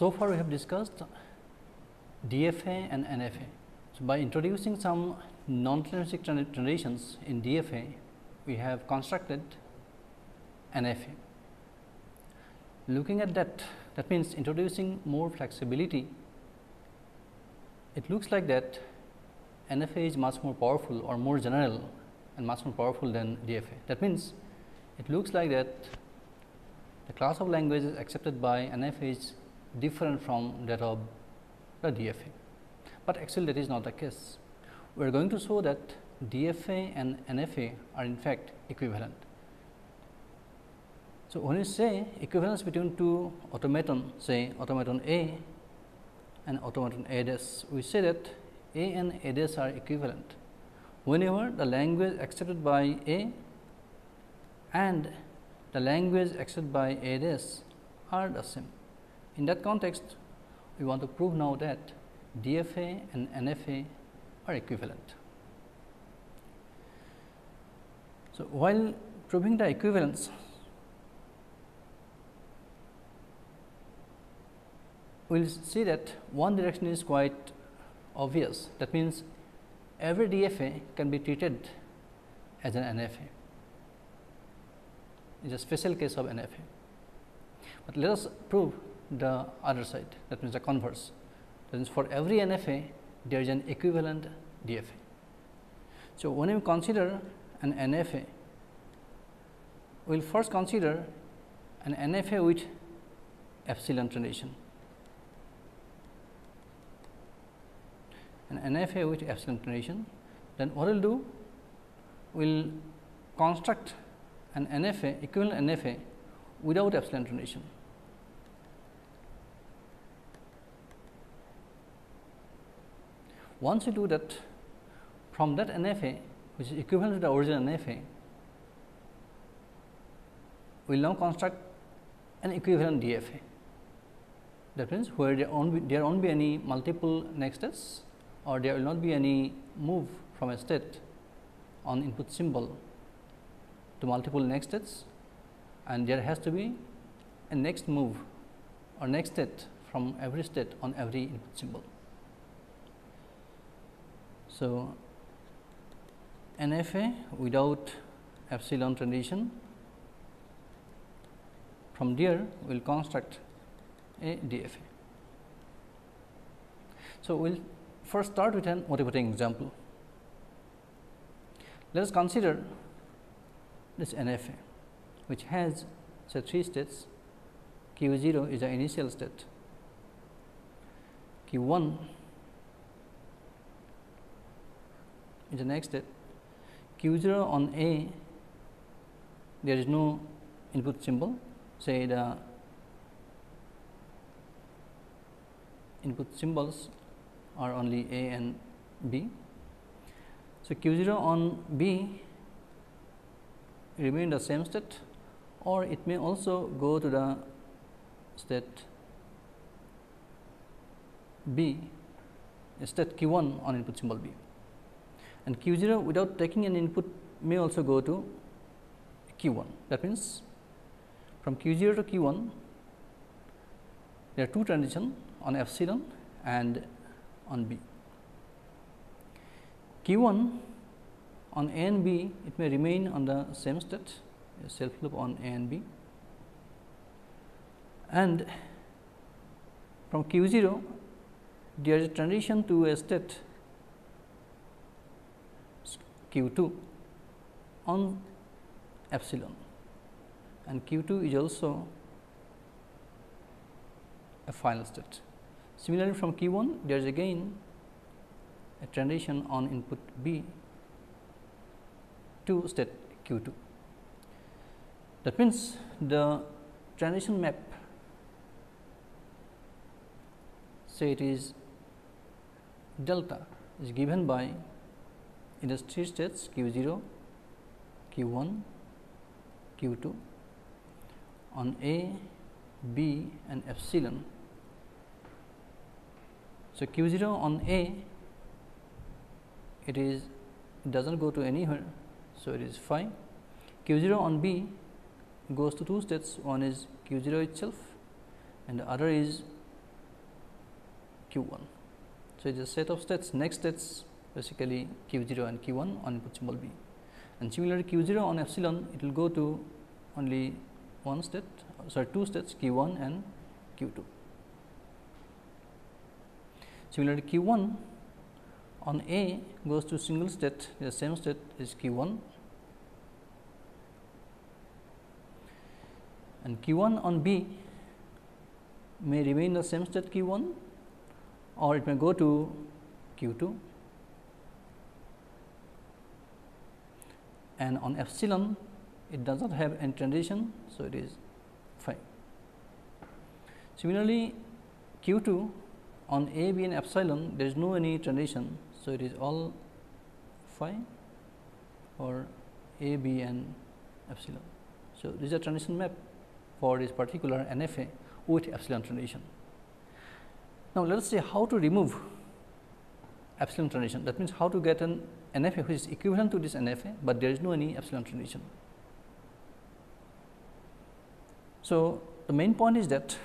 So far we have discussed DFA and NFA. So, by introducing some non-deterministic tran- transitions in DFA, we have constructed NFA. Looking at that, that means introducing more flexibility, it looks like that NFA is much more powerful or more general and much more powerful than DFA. That means, it looks like that the class of languages accepted by NFA is different from that of the DFA, but actually that is not the case. We are going to show that DFA and NFA are in fact equivalent. So, when you say equivalence between two automaton say automaton A and automaton A dash, we say that A and A dash are equivalent whenever the language accepted by A and the language accepted by A dash are the same. In that context, we want to prove now that DFA and NFA are equivalent. So, while proving the equivalence, we will see that one direction is quite obvious. That means, every DFA can be treated as an NFA. It is a special case of NFA. But let us prove the other side that means the converse that means for every NFA there is an equivalent DFA. So, when we consider an NFA we will first consider an NFA with epsilon transition an NFA with epsilon transition then what we will do we will construct an NFA equivalent NFA without epsilon transition. Once you do that from that NFA which is equivalent to the original NFA, we will now construct an equivalent DFA. That means, where there won't be, there won't be any multiple next states or there will not be any move from a state on input symbol to multiple next states and there has to be a next move or next state from every state on every input symbol. So, NFA without epsilon transition from there we will construct a DFA. So, we will first start with an motivating example. Let us consider this NFA which has say 3 states q 0 is the initial state, q 1 is the next state, q 0 on A there is no input symbol. Say the input symbols are only A and B. So, q 0 on B remain the same state or it may also go to the state B state q 1 on input symbol B and q 0 without taking an input may also go to q 1 that means from q 0 to q 1 there are two transition on epsilon and on B. q 1 on A and B it may remain on the same state self loop on A and B and from q 0 there is a transition to a state q 2 on epsilon and q 2 is also a final state. Similarly, from q 1 there is again a transition on input B to state q 2. That means, the transition map say it is delta is given by in the three states q 0, q 1, q 2 on A, B and epsilon. So, q 0 on A it is it does not go to anywhere. So, it is phi q 0 on B goes to two states one is q 0 itself and the other is q 1. So, it is a set of states next states basically q 0 and q 1 on input symbol B. And similarly q 0 on epsilon it will go to only one state sorry two states q 1 and q 2. Similarly, q 1 on A goes to single state the same state is q 1 and q 1 on B may remain the same state q 1 or it may go to q 2 and on epsilon it does not have any transition. So, it is phi. Similarly, q 2 on a b and epsilon there is no any transition. So, it is all phi or a b and epsilon. So, this is a transition map for this particular NFA with epsilon transition. Now, let us see how to remove epsilon transition that means how to get an NFA which is equivalent to this NFA, but there is no any epsilon transition. So, the main point is that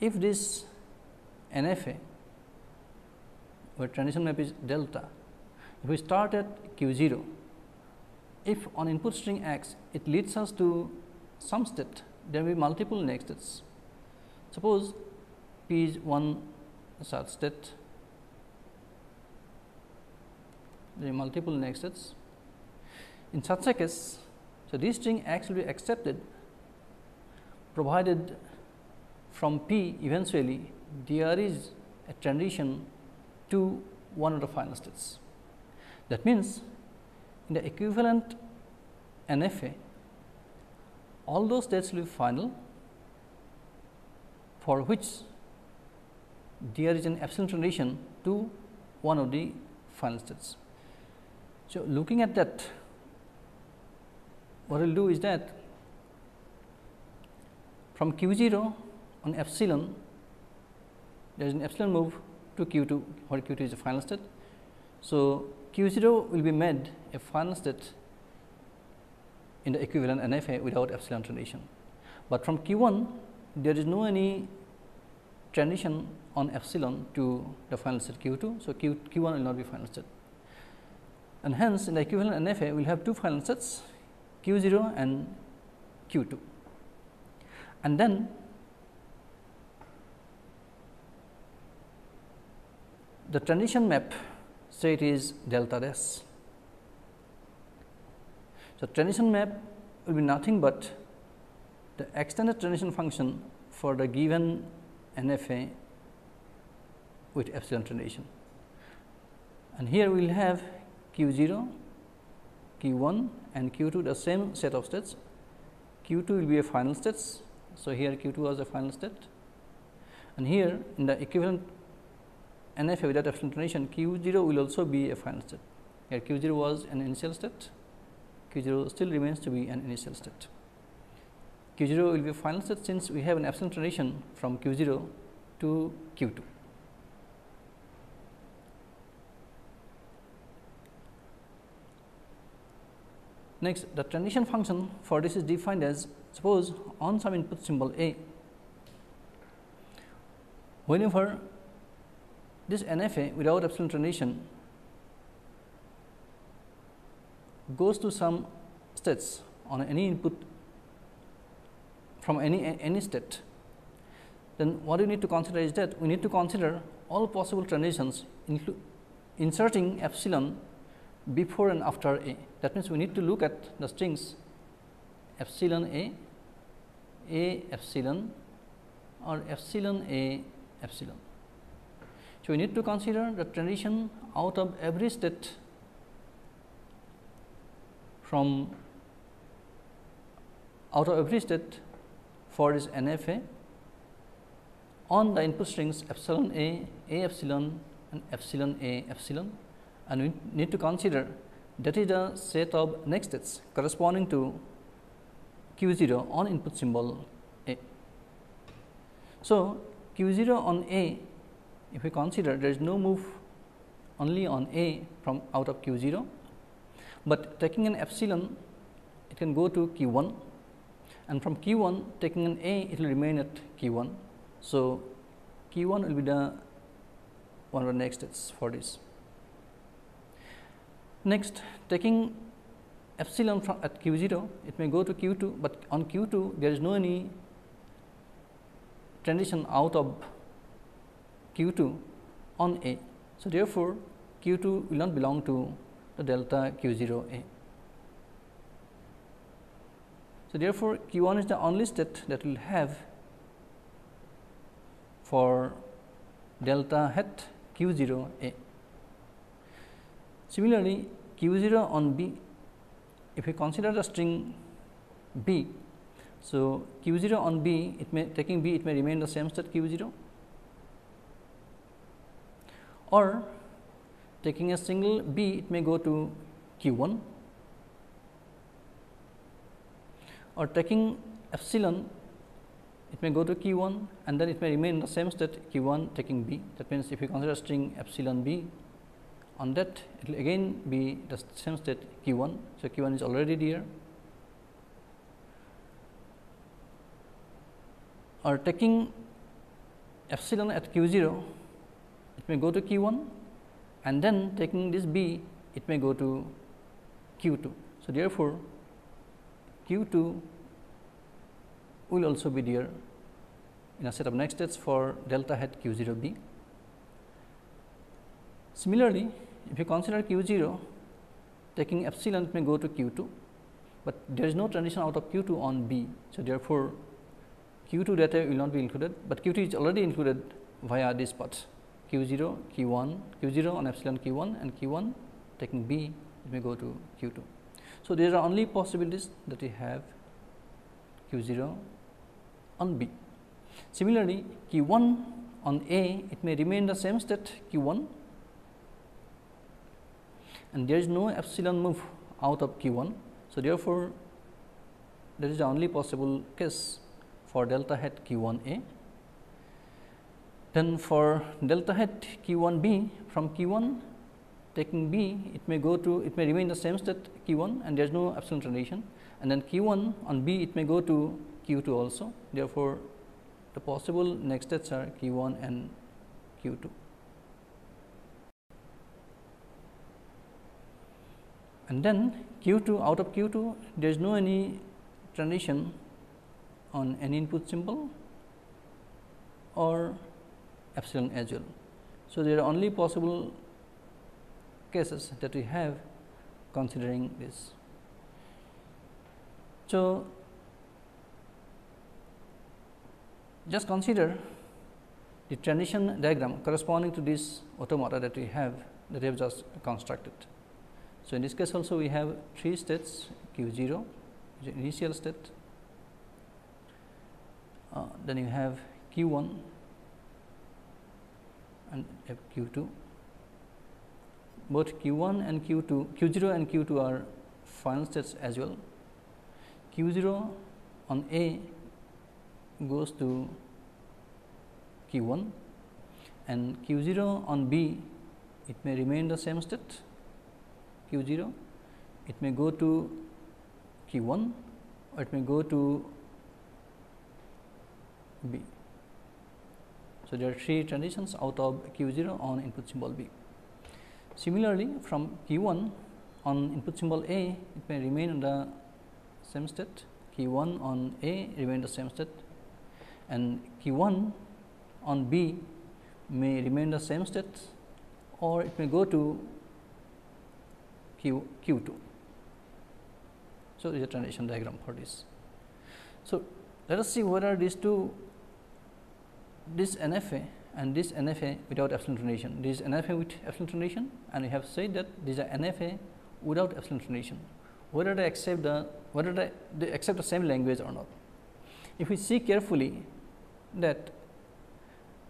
if this NFA where transition map is delta, if we start at q 0, if on input string x it leads us to some state, there will be multiple next states. Suppose p is one such state, are multiple next states. In such a case, so this string x will be accepted provided from P eventually there is a transition to one of the final states. That means, in the equivalent NFA, all those states will be final for which there is an epsilon transition to one of the final states. So, looking at that, what we will do is that from q 0 on epsilon there is an epsilon move to q 2 where q 2 is the final state. So, q 0 will be made a final state in the equivalent NFA without epsilon transition. But from q 1 there is no any transition on epsilon to the final state q 2. So, q, q 1 will not be final state and hence in the equivalent NFA we will have two final sets q 0 and q 2 and then the transition map say it is delta s. So, transition map will be nothing but the extended transition function for the given NFA with epsilon transition. And here we will have q 0, q 1 and q 2 the same set of states, q 2 will be a final states so, here q 2 was a final state and here in the equivalent NFA without transition q 0 will also be a final state. Here q 0 was an initial state, q 0 still remains to be an initial state. q 0 will be a final state since we have an epsilon transition from q 0 to q 2. Next, the transition function for this is defined as suppose on some input symbol A, whenever this NFA without epsilon transition goes to some states on any input from any any state, then what we need to consider is that we need to consider all possible transitions inserting epsilon before and after A. That means, we need to look at the strings epsilon A, A epsilon or epsilon A epsilon. So, we need to consider the transition out of every state from out of every state for this NFA on the input strings epsilon a, a epsilon and epsilon a epsilon and we need to consider that is the set of next states corresponding to q 0 on input symbol a. So, q 0 on a if we consider there is no move only on a from out of q 0, but taking an epsilon it can go to q 1 and from q 1 taking an a it will remain at q 1. So, q 1 will be the one of the next steps for this. Next taking epsilon from at q 0 it may go to q 2, but on q 2 there is no any transition out of q 2 on A. So, therefore, q 2 will not belong to the delta q 0 A. So, therefore, q 1 is the only state that will have for delta hat q 0 A. Similarly, q 0 on B, if we consider the string B, so q 0 on B, it may taking B, it may remain the same state q 0 or taking a single B, it may go to q 1 or taking epsilon it may go to q 1 and then it may remain the same state q 1 taking b. That means, if you consider string epsilon b on that it will again be the same state q 1. So, q 1 is already there or taking epsilon at q 0 it may go to q 1 and then taking this b it may go to q 2. So, therefore, q 2 will also be there in a set of next states for delta hat q 0 b. Similarly, if you consider q 0 taking epsilon it may go to q 2, but there is no transition out of q 2 on b. So, therefore, q 2 data will not be included, but q 2 is already included via this path q 0 q 1 q 0 on epsilon q 1 and q 1 taking b it may go to q 2. So, there are only possibilities that we have q 0 on b. Similarly, q 1 on a it may remain the same state q 1 and there is no epsilon move out of q 1. So, therefore, that is the only possible case for delta hat q 1 a. Then for delta hat q 1 b from q 1 taking b it may go to it may remain the same state q 1 and there is no epsilon transition and then q 1 on b it may go to q 2 also. Therefore, the possible next states are q 1 and q 2. And then q 2 out of q 2 there is no any transition on any input symbol or epsilon as well. So, there are only possible cases that we have considering this. So, just consider the transition diagram corresponding to this automata that we have that we have just constructed. So, in this case also we have three states q 0 initial state, uh, then you have q 1 and q 2. Both q 1 and q 2 q 0 and q 2 are final states as well. q 0 on A goes to q 1 and q 0 on B it may remain the same state q 0, it may go to q 1 or it may go to B. So, there are three transitions out of q 0 on input symbol B. Similarly, from q 1 on input symbol A, it may remain in the same state, q 1 on A remain the same state and q 1 on B may remain the same state or it may go to Q Q 2. So, this is a transition diagram for this. So, let us see what are these two this NFA and this NFA without epsilon transition. This NFA with epsilon transition and we have said that these are NFA without epsilon transition. Whether they accept the whether they, they accept the same language or not. If we see carefully that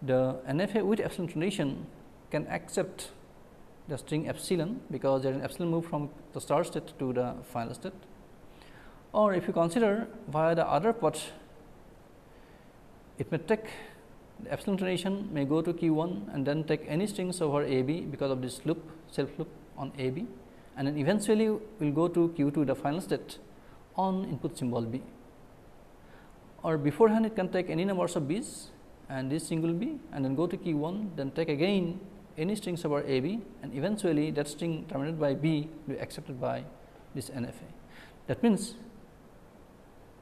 the NFA with epsilon transition can accept the string epsilon because there is an epsilon move from the start state to the final state. Or if you consider via the other path it may take the epsilon transition may go to q 1 and then take any strings over a b because of this loop self loop on a b and then eventually will go to q 2 the final state on input symbol b. Or beforehand it can take any numbers of b's and this single b and then go to q 1 then take again any strings over a b and eventually that string terminated by b will be accepted by this NFA. That means,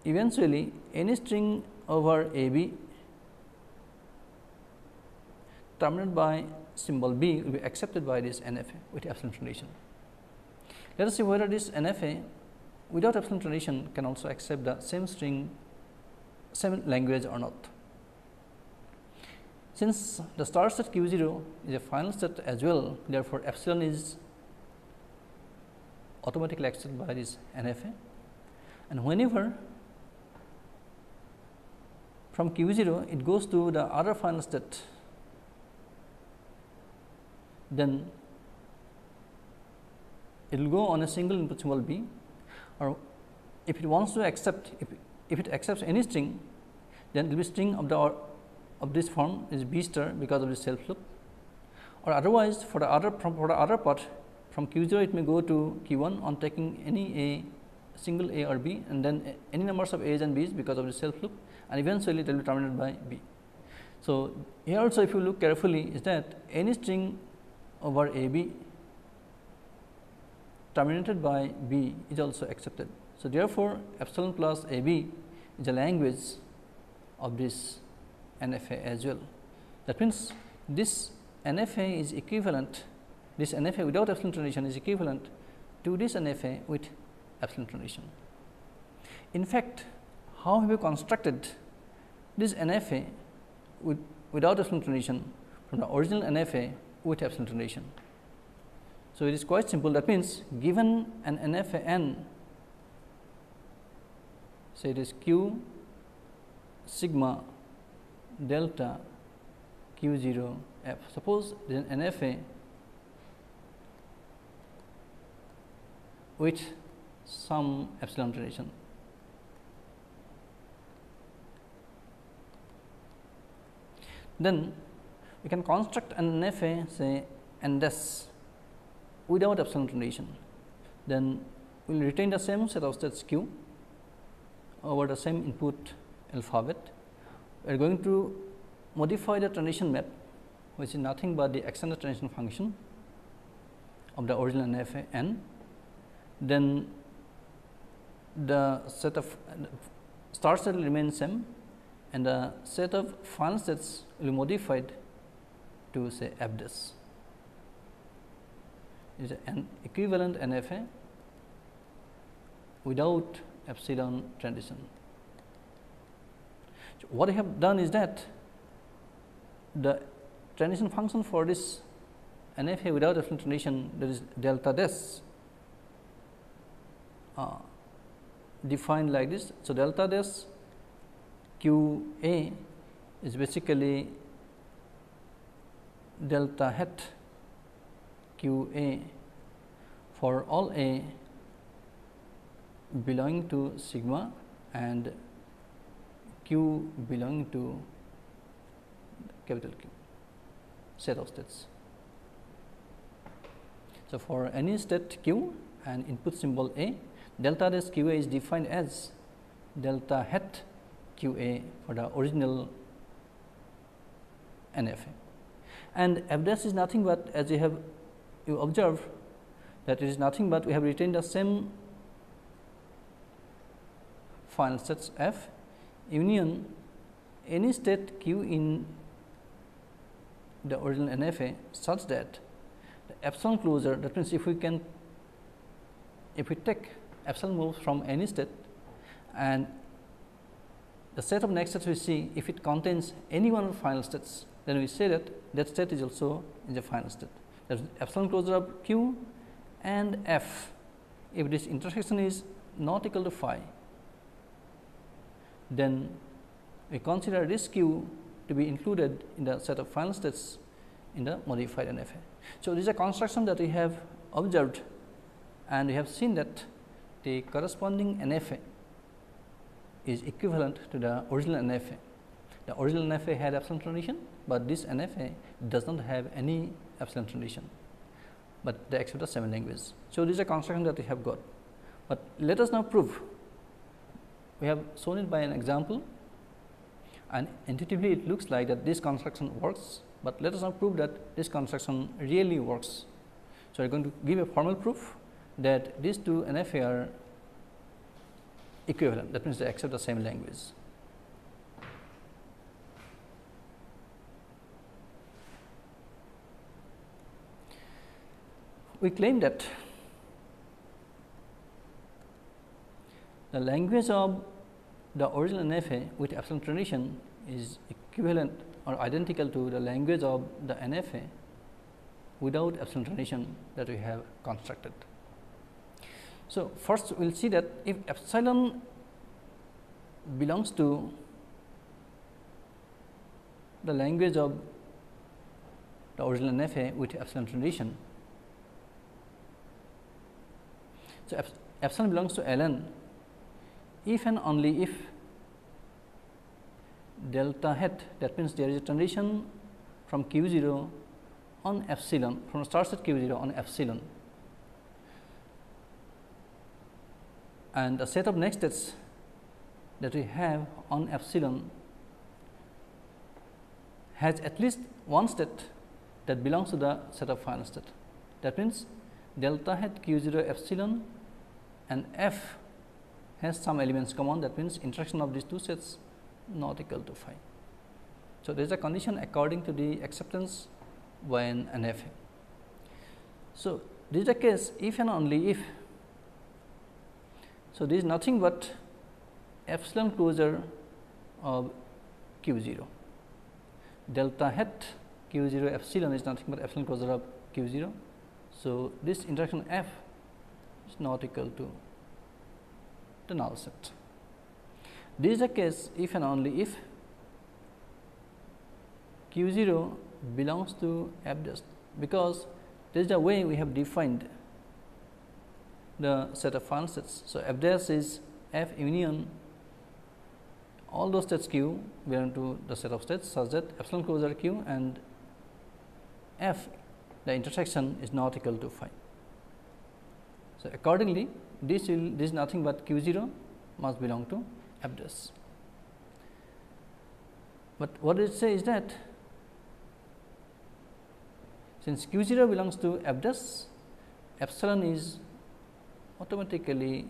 eventually any string over a b terminated by symbol b will be accepted by this NFA with epsilon transition. Let us see whether this NFA without epsilon transition can also accept the same string same language or not. Since the start set q 0 is a final set as well, therefore, epsilon is automatically accepted by this NFA and whenever from q 0 it goes to the other final state, then it will go on a single input symbol b. Or if it wants to accept if, if it accepts any string then it will be string of the of this form is B star because of the self loop or otherwise for the other for the other part from q 0 it may go to q 1 on taking any a single a or b and then any numbers of a's and b's because of the self loop and eventually it will be terminated by b. So, here also if you look carefully is that any string over a b terminated by b is also accepted. So, therefore, epsilon plus a b is a language of this NFA as well. That means, this NFA is equivalent, this NFA without epsilon transition is equivalent to this NFA with epsilon transition. In fact, how have we constructed this NFA with, without epsilon transition from the original NFA with epsilon transition? So, it is quite simple that means, given an NFA n say it is q sigma delta q 0 f. Suppose then NFA with some epsilon transition. Then we can construct an NFA say n dash without epsilon transition. Then we will retain the same set of states q over the same input alphabet we are going to modify the transition map which is nothing but the extended transition function of the original NFA n. Then the set of start set will remain same and the set of final sets will be modified to say f is an equivalent NFA without epsilon transition. What I have done is that the transition function for this NFA without epsilon transition that is delta dash uh, defined like this. So, delta dash q a is basically delta hat q a for all a belonging to sigma and q belonging to capital Q set of states. So, for any state q and input symbol a delta dash q a is defined as delta hat q a for the original NFA and f dash is nothing but as you have you observe that it is nothing but we have retained the same final sets f union any state q in the original NFA such that the epsilon closure that means if we can if we take epsilon moves from any state and the set of next states we see if it contains any one of the final states then we say that that state is also in the final state. That is epsilon closure of q and f. If this intersection is not equal to phi then we consider this q to be included in the set of final states in the modified NFA. So, this is a construction that we have observed and we have seen that the corresponding NFA is equivalent to the original NFA. The original NFA had epsilon transition, but this NFA does not have any epsilon transition, but they accept the same language. So, this is a construction that we have got, but let us now prove. We have shown it by an example and intuitively it looks like that this construction works, but let us now prove that this construction really works. So, we are going to give a formal proof that these two NFA are equivalent that means they accept the same language. We claim that the language of the original NFA with epsilon transition is equivalent or identical to the language of the NFA without epsilon transition that we have constructed. So, first we will see that if epsilon belongs to the language of the original NFA with epsilon transition. So, epsilon belongs to ln if and only if delta hat that means there is a transition from q 0 on epsilon from start at q 0 on epsilon and the set of next states that we have on epsilon has at least one state that belongs to the set of final state. That means, delta hat q 0 epsilon and f has some elements common that means intersection of these two sets not equal to phi. So, there is a condition according to the acceptance when an f. So, this is the case if and only if. So, this is nothing but epsilon closure of q 0. Delta hat q 0 epsilon is nothing but epsilon closure of q 0. So, this intersection f is not equal to the null set. This is the case if and only if q 0 belongs to f dash because this is the way we have defined the set of final sets. So, f dash is f union all those states q belong to the set of states such that epsilon closure q and f the intersection is not equal to phi. So, accordingly this will this is nothing but q 0 must belong to f dash. But what it say is that since q 0 belongs to dash epsilon is automatically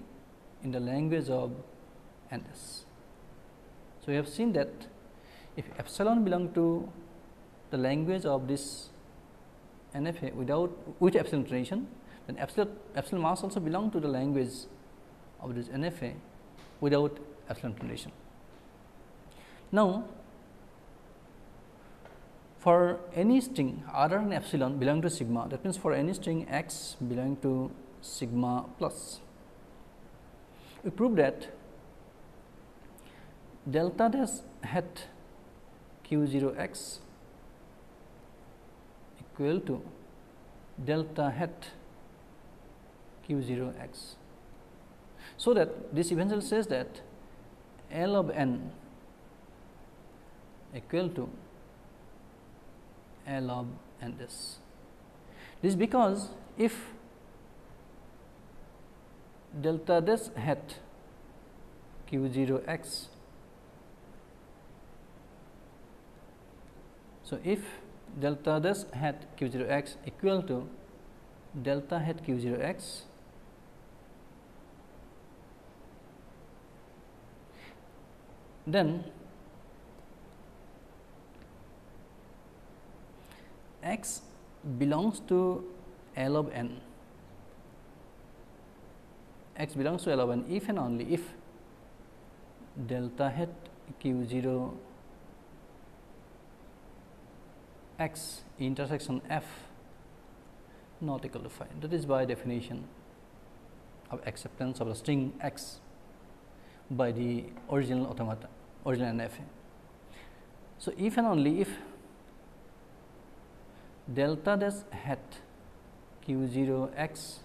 in the language of n dash. So, we have seen that if epsilon belong to the language of this NFA without with epsilon transition, then epsilon, epsilon must also belong to the language of this NFA without epsilon transition. Now, for any string other than epsilon belong to sigma that means, for any string x belong to sigma plus, we prove that delta dash hat q 0 x equal to delta hat q 0 x. So, that this eventually says that L of n equal to L of n this. This because if delta this hat q 0 x So, if delta this hat q 0 x equal to delta hat q 0 x then x belongs to L of n. X belongs to L of n if and only if delta hat q 0 x intersection f not equal to phi that is by definition of acceptance of the string x by the original automata original NFA. So, if and only if delta dash hat q 0 x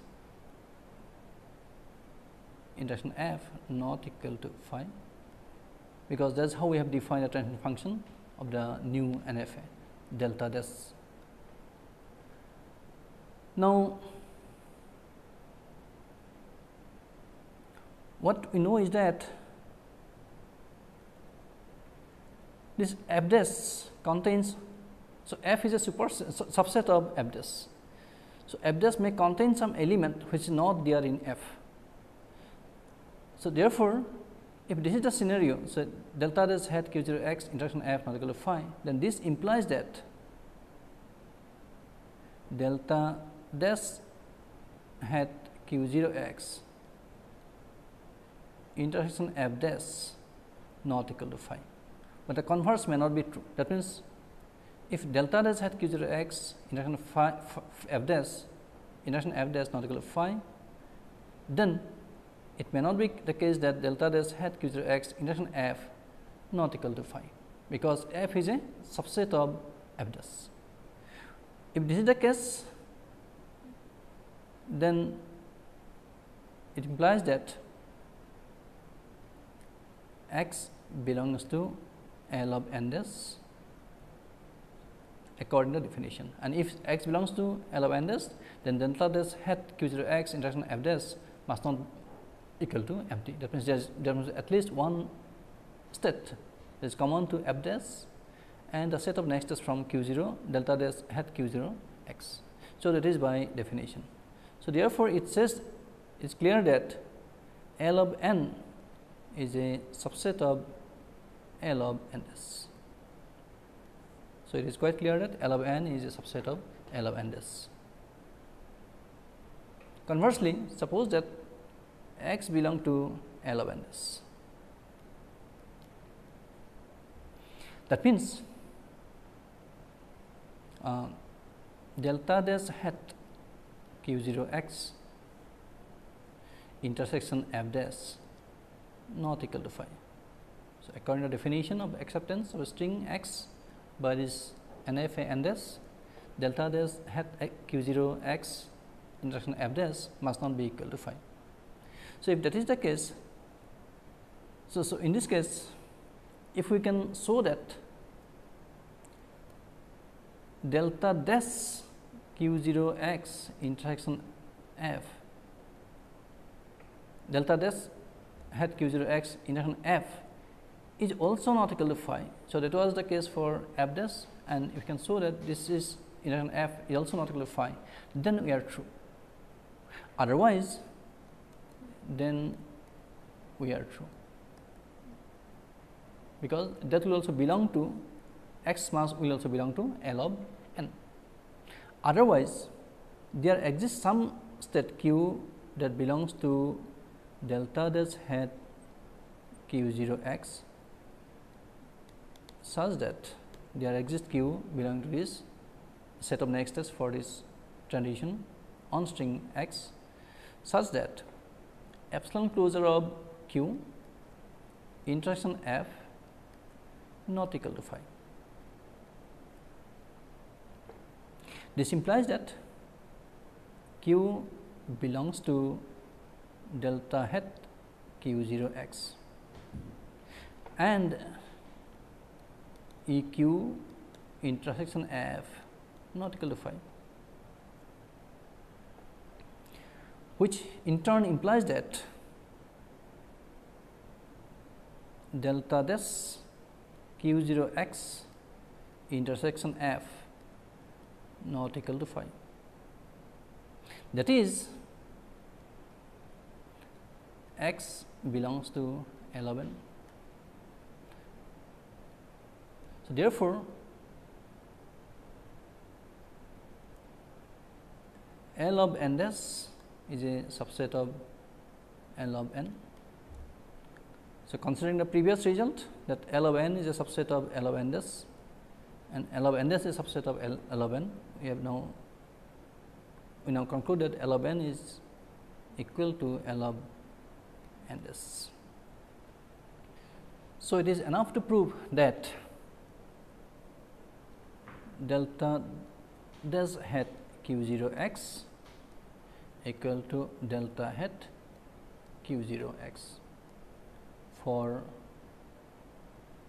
intersection f not equal to phi because that is how we have defined the transition function of the new NFA delta dash. Now, what we know is that this f dash contains so f is a super subset of f dash. So, f dash may contain some element which is not there in f. So, therefore, if this is the scenario, so delta dash hat q 0 x intersection f not equal to phi, then this implies that delta dash hat q 0 x intersection f dash not equal to phi, but the converse may not be true. That means, if delta dash hat q 0 x intersection phi, f dash intersection f dash not equal to phi, then it may not be the case that delta dash hat q 0 x intersection f not equal to phi, because f is a subset of f dash. If this is the case, then it implies that x belongs to L of n dash according to definition and if x belongs to L of n dash then delta dash hat q 0 x intersection f dash must not equal to empty. That means, there is, there is at least one state that is common to f dash and the set of next is from q 0 delta dash hat q 0 x. So, that is by definition. So, therefore, it says it is clear that L of n is a subset of L of N S. So, it is quite clear that L of n is a subset of L of N S. Conversely, suppose that x belong to L of N S. That means, uh, delta dash hat q 0 x intersection f dash not equal to phi. So, according to the definition of acceptance of a string x by this n f a n dash delta dash hat q 0 x intersection f dash must not be equal to phi. So, if that is the case, so, so in this case if we can show that delta dash q 0 x intersection f delta dash hat q 0 x intersection f is also not equal to phi. So, that was the case for f dash and you can show that this is intersection f is also not equal to phi, then we are true. Otherwise, then we are true, because that will also belong to x mass will also belong to L of n. Otherwise, there exists some state q that belongs to delta dash hat q 0 x such that there exists q belonging to this set of next steps for this transition on string x such that epsilon closure of q intersection f not equal to phi. This implies that q belongs to delta hat q 0 x and E q intersection f not equal to phi, which in turn implies that delta this q 0 x intersection f not equal to phi. That is x belongs to 11 So, therefore, L of n dash is a subset of L of n. So, considering the previous result that L of n is a subset of L of n dash and L of n dash is a subset of L, L of n, we have now we now conclude that L of n is equal to L of n dash. So, it is enough to prove that delta dash hat q 0 x equal to delta hat q 0 x for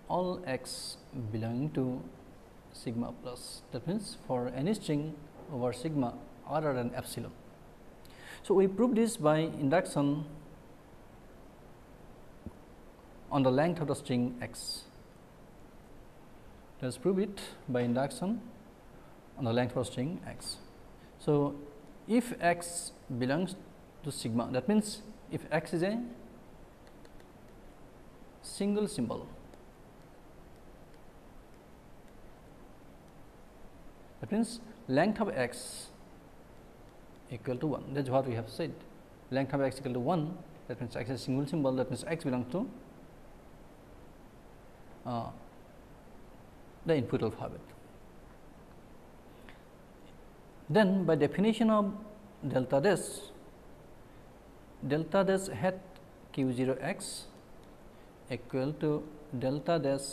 all x belonging to sigma plus that means for any string over sigma other than epsilon. So, we prove this by induction on the length of the string x. Let us prove it by induction on the length of string x. So, if x belongs to sigma that means, if x is a single symbol that means length of x equal to 1 that is what we have said length of x equal to 1 that means x is a single symbol that means x belongs to uh, the input alphabet. Then by definition of delta dash delta dash hat q 0 x equal to delta dash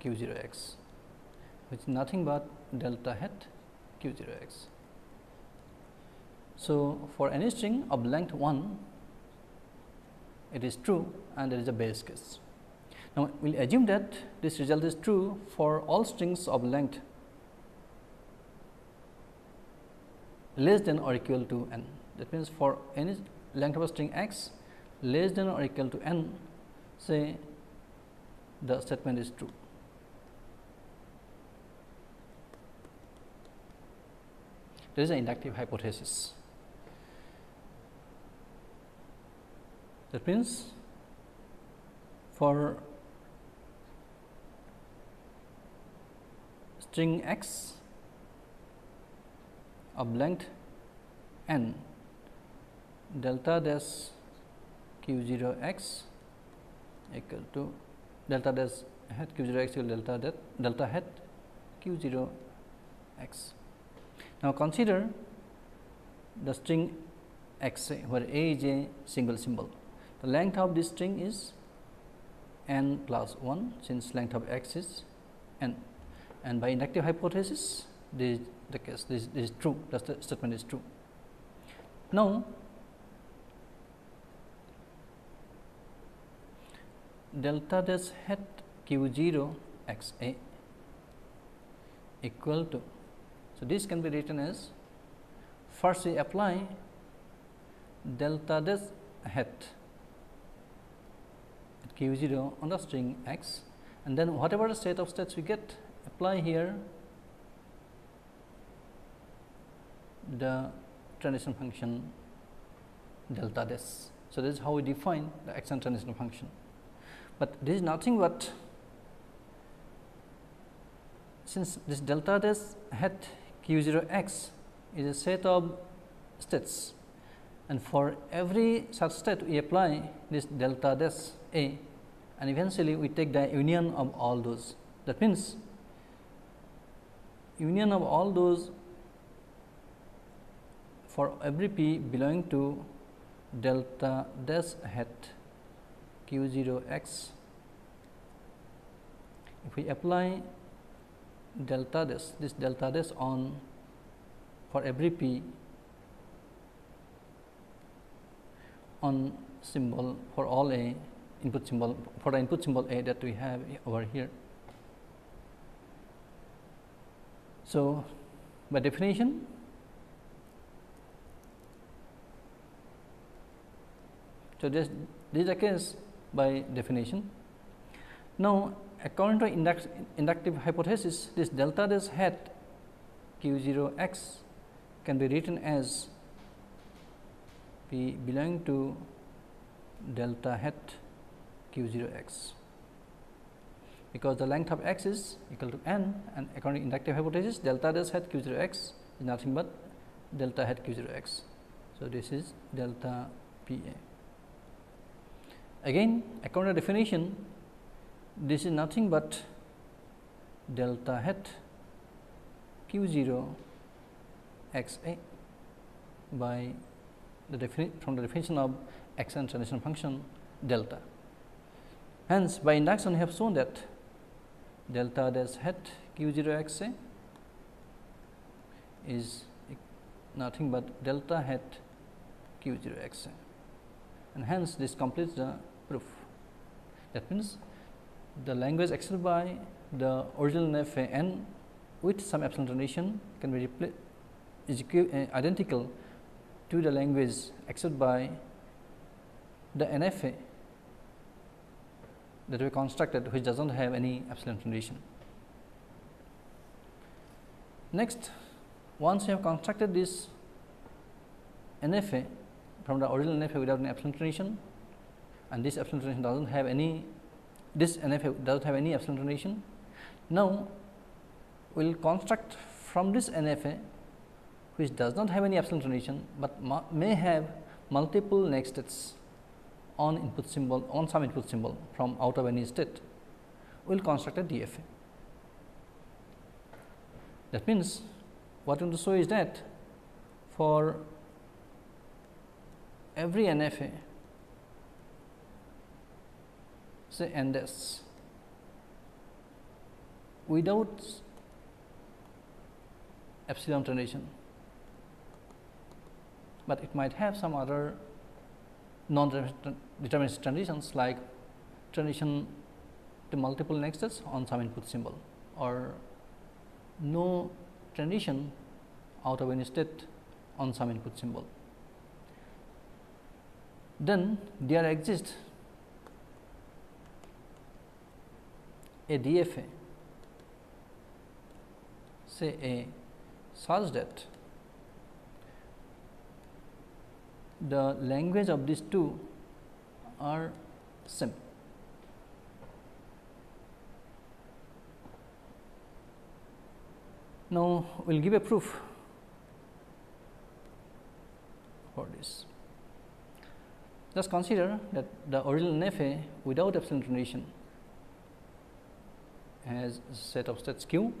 q 0 x which is nothing but delta hat q 0 x. So, for any string of length 1 it is true and there is a base case. Now, we will assume that this result is true for all strings of length less than or equal to n. That means, for any length of a string x less than or equal to n, say the statement is true. There is an inductive hypothesis. That means, for string x of length n delta dash q 0 x equal to delta dash hat q 0 x equal delta that delta hat q 0 x. Now, consider the string x where a is a single symbol. The length of this string is n plus 1 since length of x is n and by inductive hypothesis this is the case this, this is true the statement is true. Now, delta dash hat q 0 x a equal to. So, this can be written as first we apply delta dash hat q 0 on the string x and then whatever the state of states we get apply here the transition function delta dash. So, this is how we define the action transition function, but this is nothing but since this delta dash hat q 0 x is a set of states and for every such state we apply this delta dash a and eventually we take the union of all those. That means, union of all those for every p belonging to delta dash hat q 0 x. If we apply delta dash this delta dash on for every p on symbol for all a input symbol for the input symbol a that we have over here. So, by definition So, this, this is the case by definition. Now, according to induct, inductive hypothesis this delta dash hat q 0 x can be written as p belonging to delta hat q 0 x because the length of x is equal to n and according to inductive hypothesis delta dash hat q 0 x is nothing but delta hat q 0 x. So, this is delta p a. Again according to definition this is nothing but delta hat q 0 x a by the defini from the definition of action transition function delta. Hence, by induction we have shown that delta dash hat q 0 x a is nothing but delta hat q 0 x and hence this completes the proof. That means, the language accepted by the original NFA n with some epsilon transition can be is uh, identical to the language accepted by the NFA that we constructed which does not have any epsilon transition. Next, once you have constructed this NFA from the original NFA without an epsilon transition and this epsilon transition does not have any this NFA does not have any epsilon transition. Now, we will construct from this NFA which does not have any epsilon transition, but may have multiple next states on input symbol on some input symbol from out of any state, we will construct a DFA. That means, what we want to show is that for every NFA say NDES without epsilon transition, but it might have some other non-deterministic transitions like transition to multiple nexus on some input symbol or no transition out of any state on some input symbol. Then there exists a DFA say a such that the language of these two are same. Now, we will give a proof for this. Just consider that the original NFA without epsilon transition has set of states q,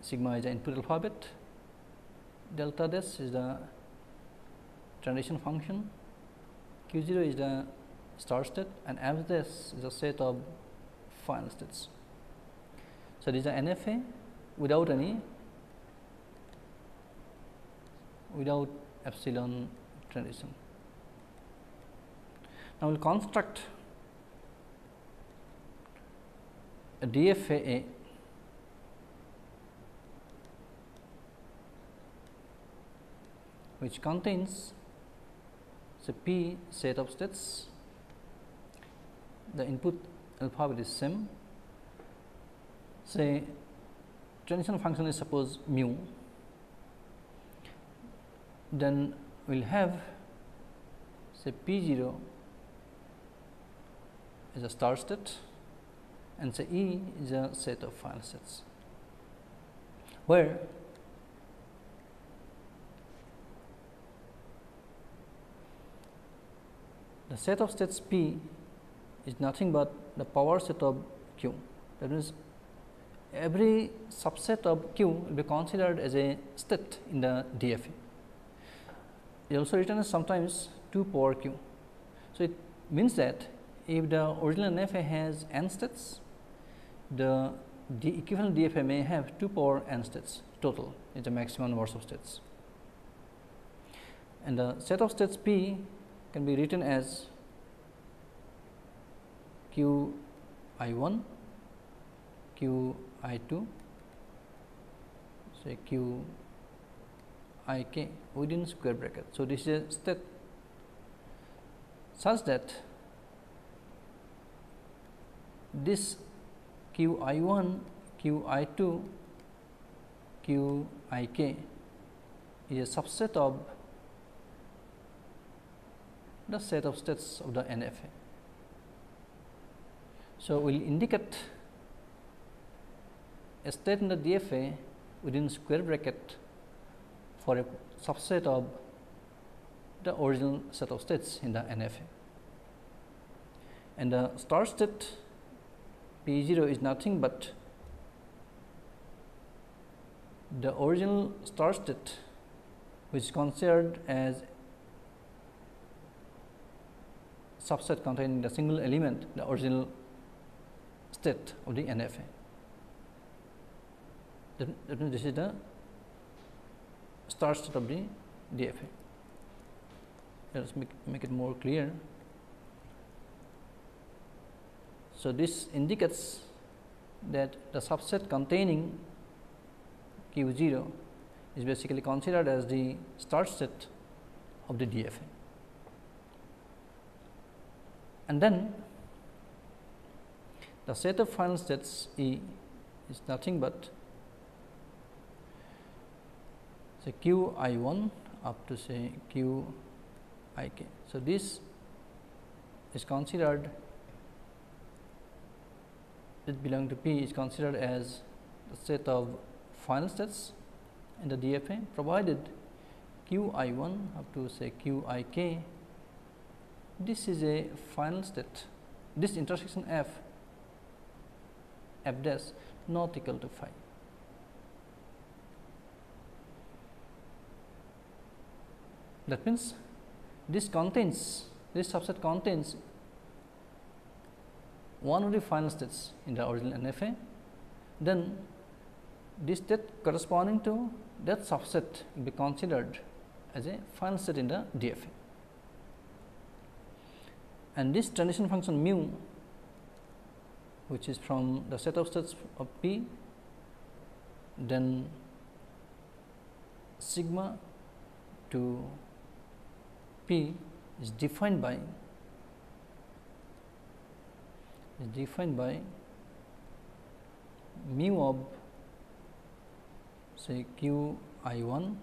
sigma is the input alphabet, delta this is the transition function, q 0 is the start state and f is a set of final states. So, this is an NFA without any without epsilon transition. Now, we will construct a DFA which contains the p set of states, the input alphabet is same, say transition function is suppose mu, then we will have say p 0 is a start state and say E is a set of final states, where the set of states P is nothing but the power set of Q. That means, every subset of Q will be considered as a state in the DFA. It also written as sometimes 2 power Q. So, it means that if the original NFA has n states, the equivalent DFA may have 2 power n states total is the maximum number of states. And the set of states P can be written as q i 1, q i 2, say q i k within square bracket. So, this is a state such that this q i 1, q i 2, q i k is a subset of the set of states of the NFA. So, we will indicate a state in the DFA within square bracket for a subset of the original set of states in the NFA. And the start state P 0 is nothing but the original start state which is considered as subset containing the single element the original state of the NFA. that, means this is the start state of the DFA. Let us make, make it more clear. So, this indicates that the subset containing q 0 is basically considered as the start state of the DFA. And then the set of final states E is nothing but say q i 1 up to say q i k. So, this is considered it belong to P is considered as the set of final states in the DFA provided q i 1 up to say q i k this is a final state this intersection f f dash not equal to phi. That means, this contains this subset contains one of the final states in the original NFA, then this state corresponding to that subset be considered as a final state in the DFA. And this transition function mu which is from the set of states of P, then sigma to P is defined by is defined by mu of say q i 1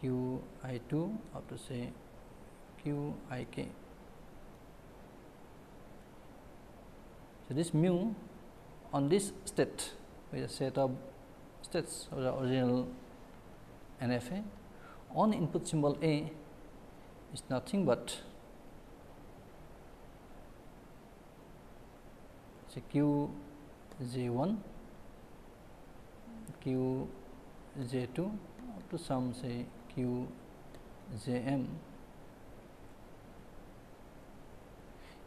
q i 2 up to say q i k So, this mu on this state with a set of states of the original NFA on input symbol A is nothing but say q j 1 q j 2 up to some say q j m.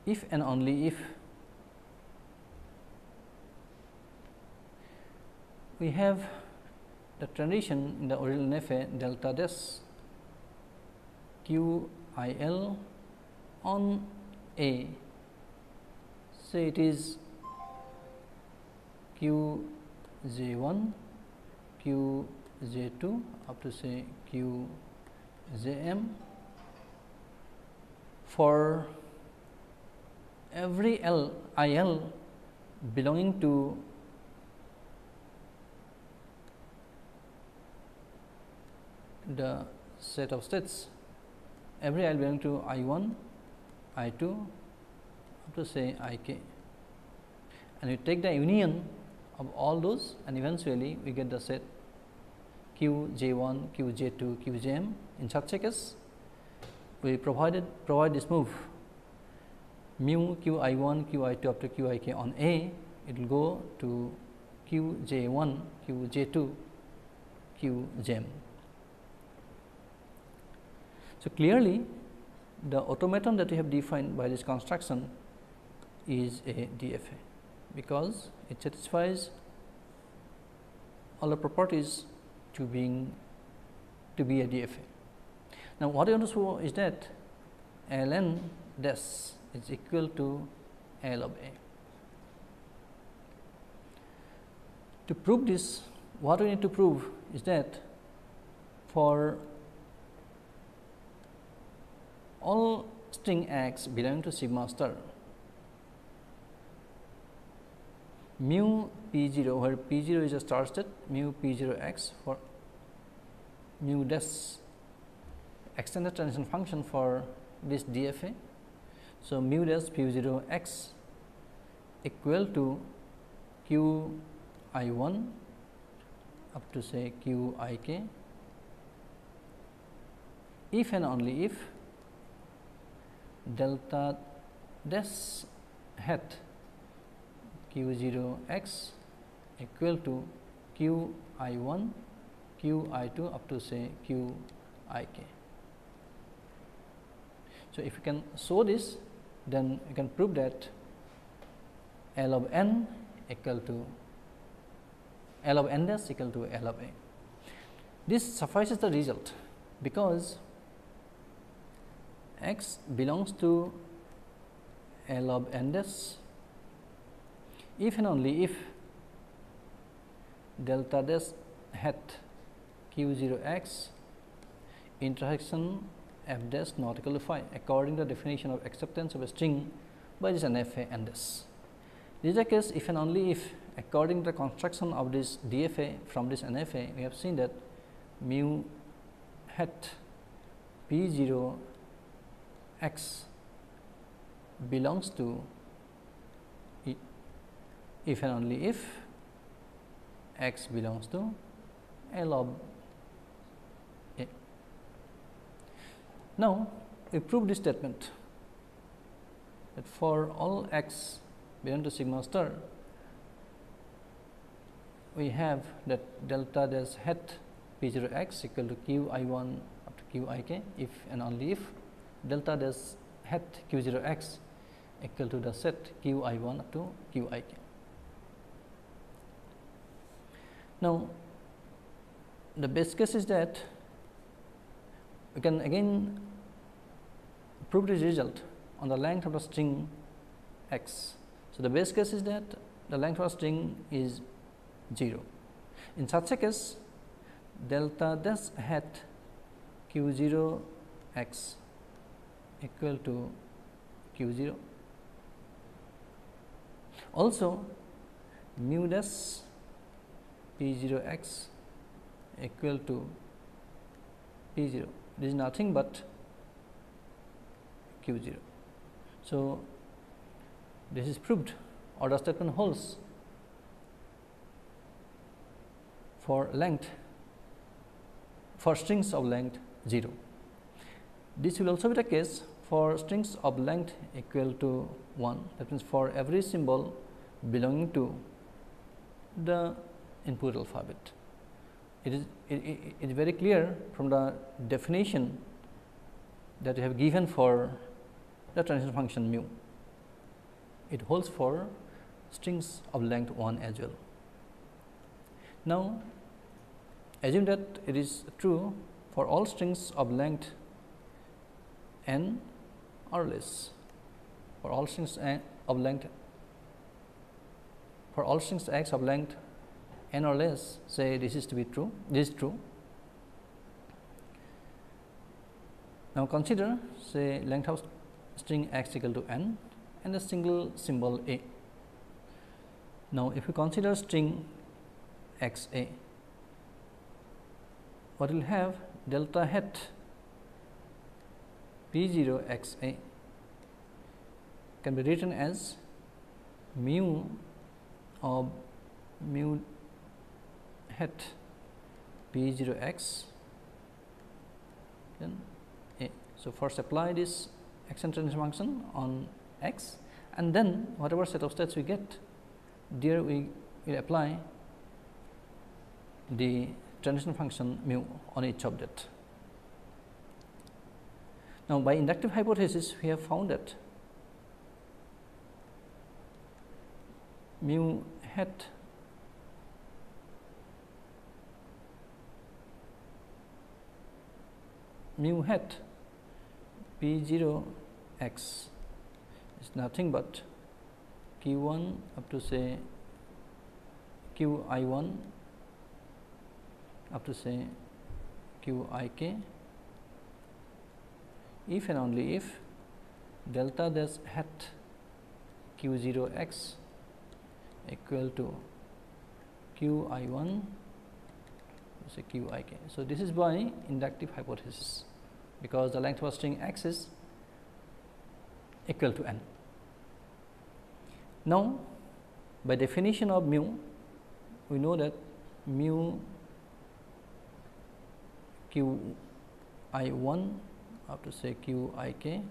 If and only if we have the transition in the original NFA delta dash q i l on A. So, it is q j 1, q j 2 up to say q j m for every L I L belonging to the set of states every i belong to i 1, i 2 up to say i k and we take the union of all those and eventually we get the set q j 1, q j 2, q j m. In such a case, we provided provide this move mu q i 1, q i 2 up to q i k on A, it will go to q j 1, q j 2, q j m. So, clearly the automaton that we have defined by this construction is a DFA, because it satisfies all the properties to being to be a DFA. Now, what I want to show is that ln dash is equal to L of A. To prove this, what we need to prove is that for all string x belong to sigma star mu p 0 where p 0 is a start state mu p 0 x for mu dash extended transition function for this DFA. So, mu dash p 0 x equal to q i 1 up to say q i k if and only if delta dash hat q 0 x equal to q i 1 q i 2 up to say q i k. So, if you can show this then you can prove that L of n equal to L of n dash equal to L of A. This suffices the result, because x belongs to L of n dash if and only if delta dash hat q 0 x intersection f dash not equal to phi according to the definition of acceptance of a string by this NFA and this. This is the case if and only if according to the construction of this DFA from this NFA we have seen that mu hat p 0 x belongs to if and only if x belongs to L of A. Now, we prove this statement that for all x belong to sigma star, we have that delta dash hat p 0 x equal to q i 1 up to q i k if and only if delta dash hat q 0 x equal to the set q i 1 up to q i k. Now, the base case is that we can again prove this result on the length of the string x. So, the base case is that the length of the string is 0. In such a case, delta dash hat q 0 x equal to q 0. Also, mu dash P 0 x equal to P 0 this is nothing but Q 0. So, this is proved or the statement holds for length for strings of length 0. This will also be the case for strings of length equal to 1 that means for every symbol belonging to the input alphabet. It is it, it, it is very clear from the definition that we have given for the transition function mu. It holds for strings of length 1 as well. Now, assume that it is true for all strings of length n or less, for all strings of length for all strings x of length n or less say this is to be true, this is true. Now, consider say length of string x equal to n and a single symbol a. Now, if we consider string x a, what will have delta hat p 0 x a can be written as mu of mu hat p 0 x a. So, first apply this transition function on x and then whatever set of states we get there we will apply the transition function mu on each of that. Now, by inductive hypothesis we have found that mu hat mu hat p 0 x is nothing but q 1 up to say q i 1 up to say q i k if and only if delta dash hat q 0 x equal to q i 1 say q i k. So, this is by inductive hypothesis because the length of string x is equal to n. Now, by definition of mu we know that mu q i 1 up to say q i k.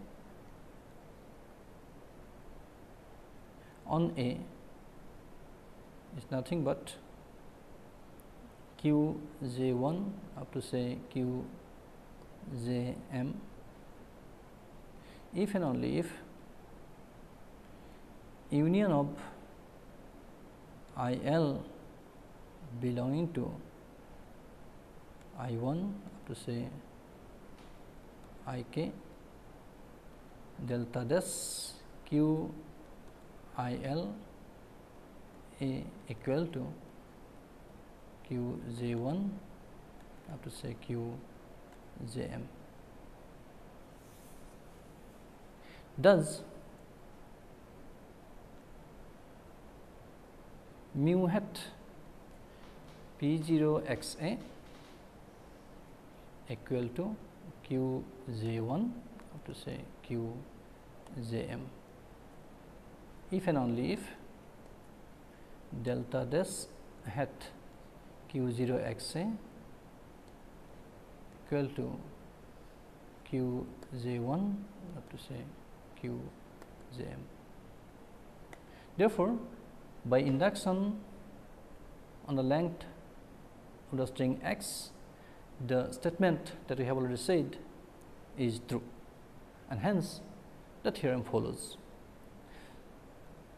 On A is nothing but q j 1 Have to say q j m. If and only if union of I L belonging to I 1 up to say I k delta dash q i l a equal to q j 1 up to say q j m. Does mu hat p 0 x a equal to q j 1 up to say q j m if and only if delta dash hat q 0 x a equal to q j 1 up to say q j m. Therefore, by induction on the length of the string x, the statement that we have already said is true and hence the theorem follows.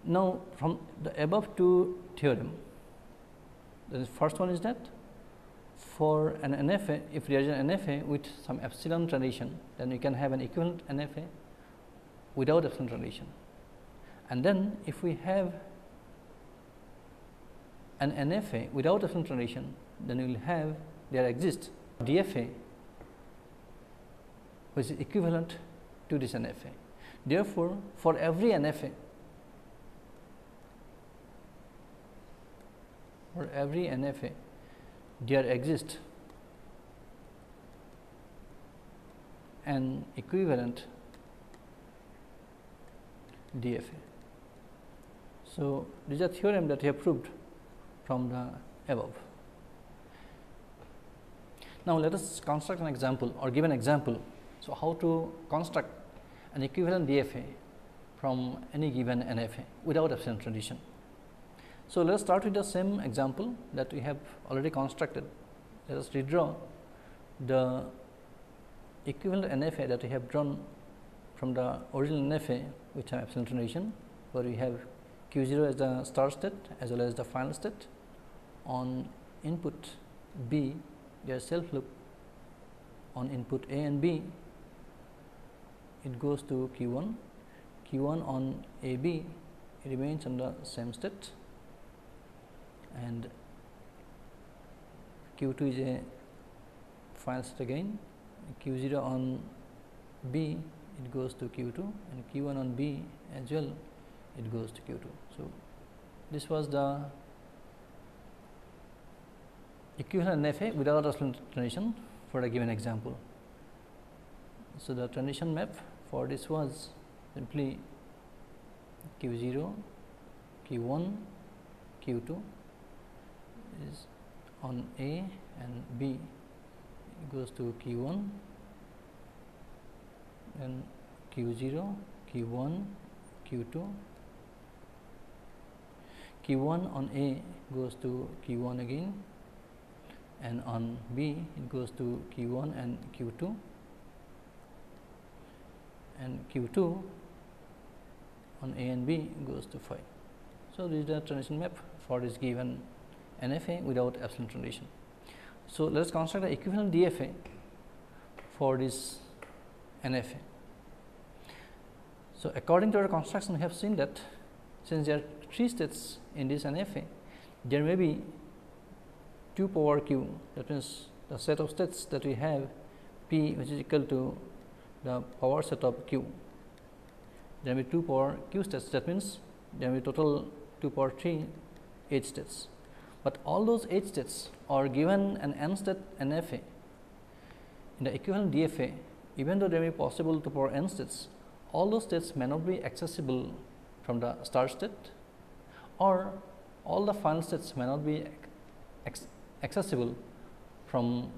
Now, from the above two theorem, the first one is that for an NFA, if there is an NFA with some epsilon transition, then we can have an equivalent NFA without epsilon transition. And then if we have an NFA without epsilon transition, then we will have there exists DFA which is equivalent to this NFA. Therefore, for every NFA, for every NFA, there exists an equivalent DFA. So, this is a theorem that we have proved from the above. Now, let us construct an example or give an example. So, how to construct an equivalent DFA from any given NFA without epsilon transition. So, let us start with the same example that we have already constructed. Let us redraw the equivalent NFA that we have drawn from the original NFA which have epsilon transition, where we have q 0 as the start state as well as the final state on input B there is self loop on input A and B it goes to q 1 q 1 on A B remains on the same state. And q 2 is a final state again. Q 0 on B it goes to q 2 and q 1 on B as well it goes to q 2. So, this was the equivalent NFA without a transition for a given example. So, the transition map for this was simply q 0, q 1, q 2 is on A and B. Goes to q 1 then q 0, q 1, q 2 q 1 on A goes to q 1 again and on B it goes to q 1 and q 2 and q 2 on A and B goes to phi. So, this is the transition map for this given NFA without epsilon transition. So, let us construct the equivalent DFA for this NFA. So, according to our construction we have seen that since there are three states in this NFA, there may be 2 power q that means the set of states that we have p which is equal to the power set of q. There may be 2 power q states that means there may be total 2 power 3 h states, but all those h states are given an n state NFA. In the equivalent DFA even though there may be possible to power n states, all those states may not be accessible from the start state or all the final states may not be accessible from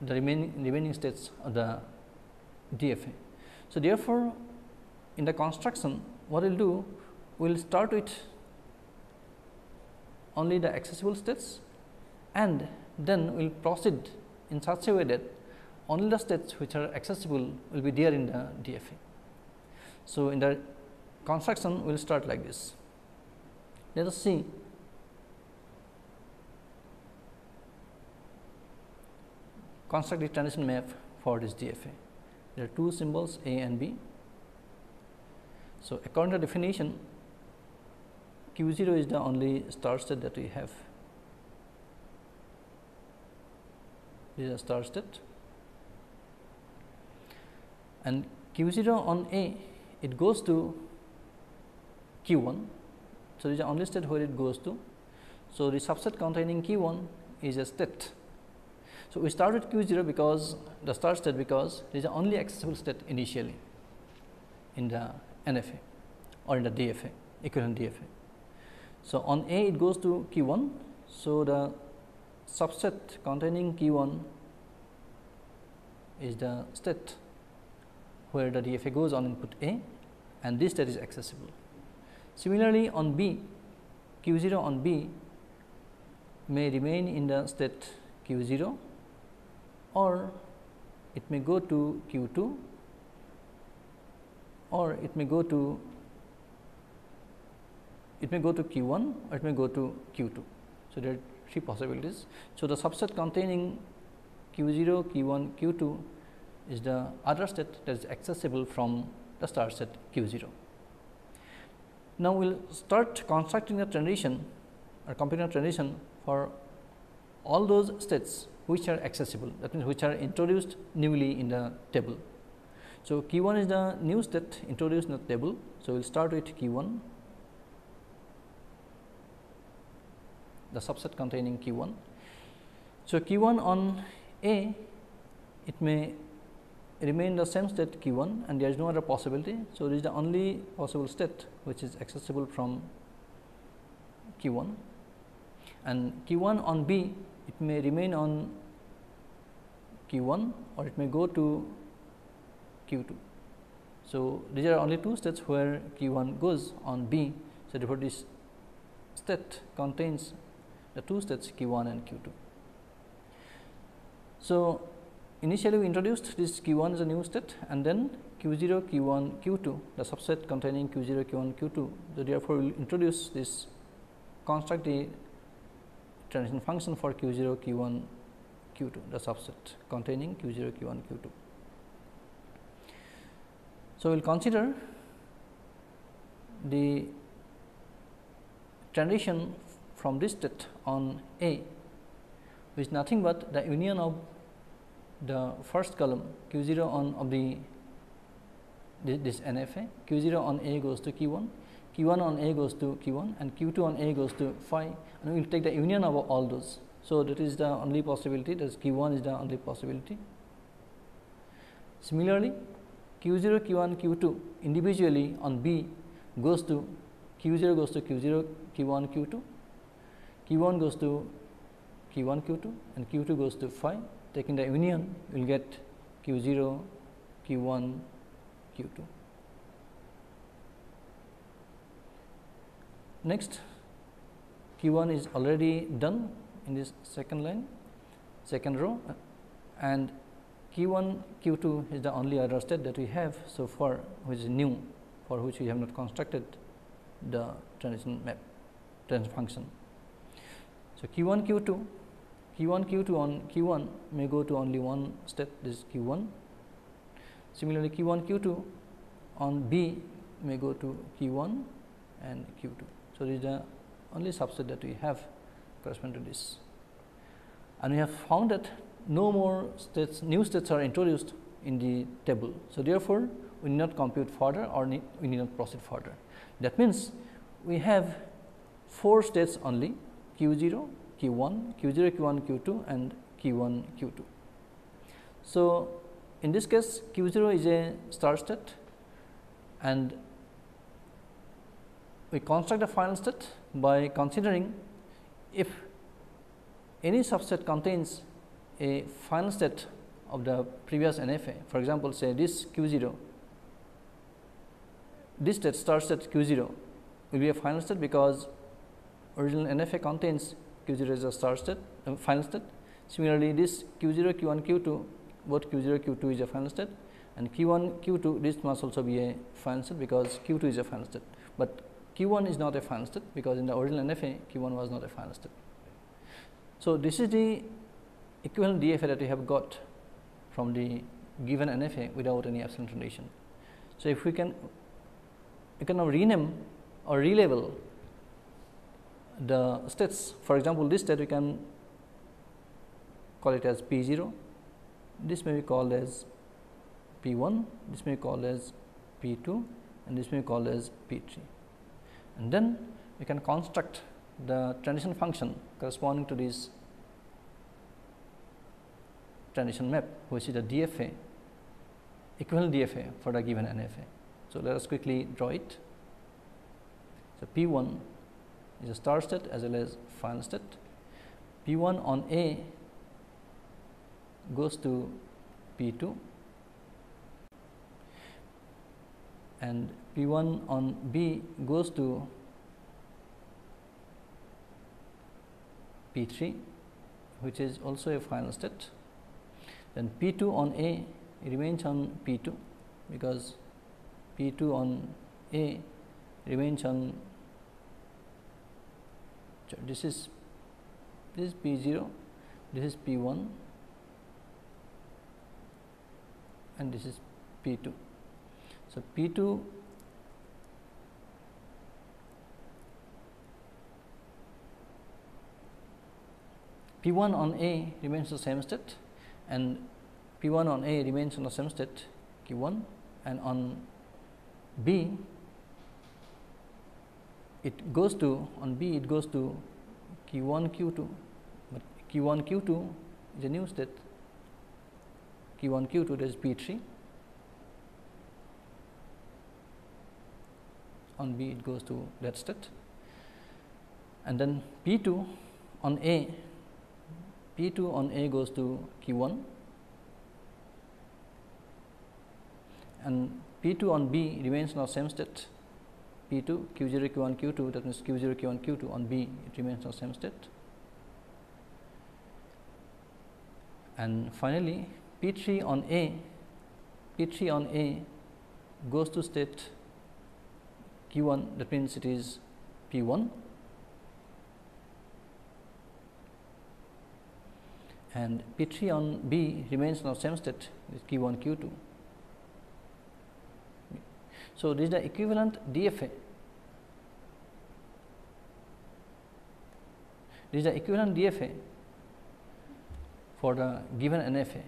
the remaining remaining states of the DFA. So, therefore, in the construction what we will do we will start with only the accessible states and then we will proceed in such a way that only the states which are accessible will be there in the DFA. So, in the construction we will start like this let us see construct the transition map for this DFA. There are two symbols A and B. So, according to definition Q 0 is the only start state that we have. This is a start state and Q 0 on A it goes to Q 1. So, this is the only state where it goes to. So, the subset containing Q 1 is a state so, we start with q 0 because the start state because it is the only accessible state initially in the NFA or in the DFA equivalent DFA. So, on A it goes to q 1. So, the subset containing q 1 is the state where the DFA goes on input A and this state is accessible. Similarly, on B q 0 on B may remain in the state q 0 or it may go to q 2 or it may go to it may go to q 1 or it may go to q 2. So, there are three possibilities. So, the subset containing q 0, q 1, q 2 is the other state that is accessible from the start set q 0. Now, we will start constructing a transition uh, or computing a transition for all those states which are accessible that means which are introduced newly in the table. So, Q 1 is the new state introduced in the table. So, we will start with Q 1 the subset containing Q 1. So, Q 1 on A it may remain the same state Q 1 and there is no other possibility. So, this is the only possible state which is accessible from Q 1 and Q 1 on B it may remain on q 1 or it may go to q 2. So, these are only two states where q 1 goes on B. So, therefore, this state contains the two states q 1 and q 2. So, initially we introduced this q 1 as a new state and then q 0 q 1 q 2 the subset containing q 0 q 1 q 2. So, therefore, we will introduce this construct the transition function for q 0 q 1 q 2 the subset containing q 0 q 1 q 2. So, we will consider the transition from this state on A which is nothing but the union of the first column q 0 on of the this NFA q 0 on A goes to q 1 q 1 on A goes to q 1 and q 2 on A goes to phi and we will take the union of all those. So, that is the only possibility that is q 1 is the only possibility. Similarly, q 0 q 1 q 2 individually on B goes to q 0 goes to q 0 q 1 q 2, q 1 goes to q 1 q 2 and q 2 goes to phi taking the union we will get q 0 q 1 q 2. Next q 1 is already done in this second line second row and q 1 q 2 is the only other state that we have so far which is new for which we have not constructed the transition map transition function. So, q 1 q 2 q 1 q 2 on q 1 may go to only one step this is q 1 similarly q 1 q 2 on b may go to q 1 and q 2. So, this is the only subset that we have corresponding to this. And we have found that no more states new states are introduced in the table. So, therefore, we need not compute further or need, we need not proceed further. That means, we have 4 states only q 0, q 1, q 0, q 1, q 2 and q 1, q 2. So, in this case q 0 is a start state and we construct a final state by considering if any subset contains a final state of the previous NFA. For example, say this q 0, this state start state q 0 will be a final state because original NFA contains q 0 is a start state uh, final state. Similarly, this q 0 q 1 q 2 both q 0 q 2 is a final state and q 1 q 2 this must also be a final state because q 2 is a final state, but Q1 is not a final state because in the original NFA Q1 was not a final state. So, this is the equivalent DFA that we have got from the given NFA without any epsilon transition. So, if we can we can now rename or relabel the states for example, this state we can call it as P 0, this may be called as P 1, this may be called as P 2 and this may be called as P 3. And then we can construct the transition function corresponding to this transition map which is the DFA equivalent DFA for the given NFA. So, let us quickly draw it. So, P 1 is a start state as well as final state. P 1 on A goes to P 2 and P 1 on B goes to P 3 which is also a final state. Then P 2 on A remains on P 2 because P 2 on A remains on this is this is P 0, this is P 1 and this is P 2. So, P 2 P 1 on A remains the same state and P 1 on A remains on the same state Q 1 and on B it goes to on B it goes to Q 1 Q 2, but Q 1 Q 2 is a new state. Q 1 Q 2 that is P 3 on B it goes to that state. And then P 2 on A P 2 on A goes to Q 1 and P 2 on B remains in the same state P 2 Q 0 Q 1 Q 2 that means Q 0 Q 1 Q 2 on B it remains in the same state and finally P 3 on A P 3 on A goes to state Q 1 that means it is P 1 and P 3 on B remains in the same state is Q 1 Q 2. So, this is the equivalent DFA. This is the equivalent DFA for the given NFA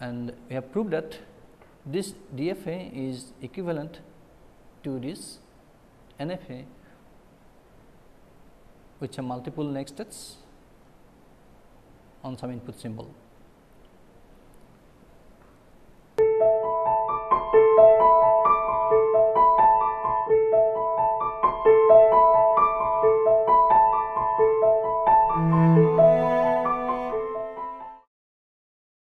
and we have proved that this DFA is equivalent to this NFA which have multiple next states on some input symbol.